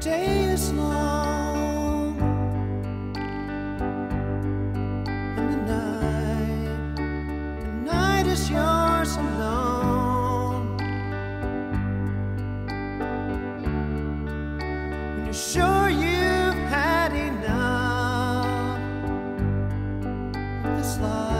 day is long and the night, the night is yours alone. When you're sure you've had enough of this life,